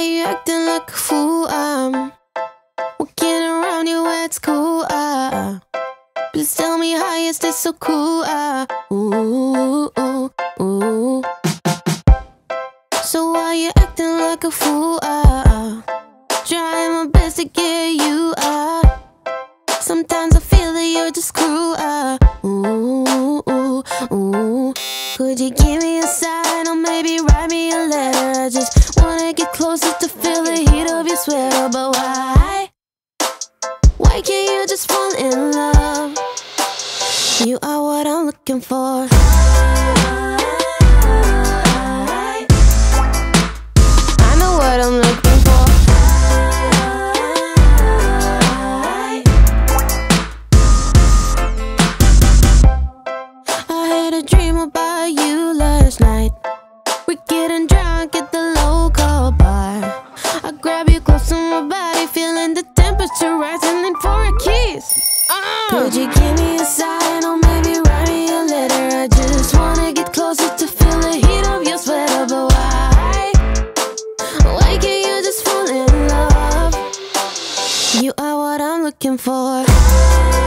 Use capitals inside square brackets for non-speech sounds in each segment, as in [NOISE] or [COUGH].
you acting like a fool? I'm walking around you, it's cool. Uh, please tell me how is this so cool? Uh, ooh, ooh, ooh. So why you acting like a fool? Uh, trying my best to get you. Uh, sometimes I feel that you're just cruel. Uh, ooh, ooh, ooh. Could you give me a sign or maybe write me a letter? Just get closer to feel the heat of your sweater, but why? Why can't you just fall in love? You are what I'm looking for. Getting drunk at the local bar. I grab you close to my body, feeling the temperature rising, and for a kiss. Uh. Could you give me a sign or maybe write me a letter? I just wanna get closer to feel the heat of your sweater, but why? Why can't you just fall in love? You are what I'm looking for.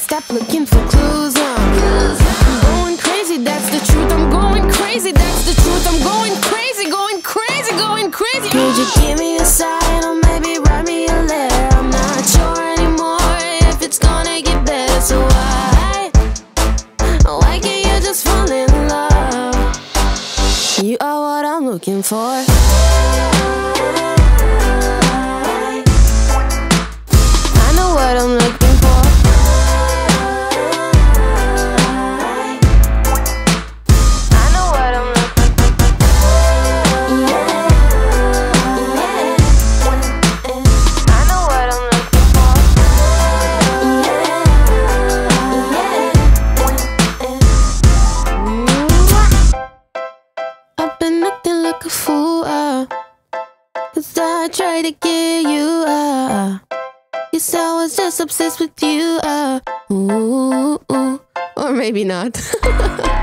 I stop looking for clues. I'm going crazy, that's the truth. I'm going crazy, that's the truth. I'm going crazy, going crazy, going crazy. Could you oh. give me a sign or maybe write me a letter? I'm not sure anymore if it's gonna get better. So why, why can't you just fall in love? You are what I'm looking for. Like a fool. Uh, Cause I tried to get you. Uh, Guess I was just obsessed with you. Uh, ooh, ooh, or maybe not. [LAUGHS]